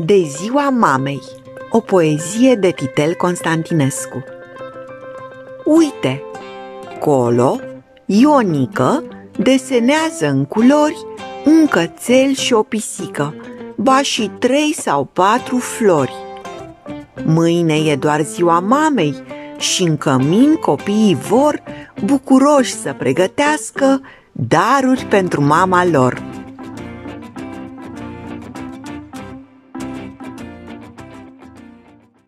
De ziua mamei, o poezie de Titel Constantinescu. Uite, colo, Ionică desenează în culori un cățel și o pisică, ba și trei sau patru flori. Mâine e doar ziua mamei și în cămin copiii vor bucuroși să pregătească daruri pentru mama lor.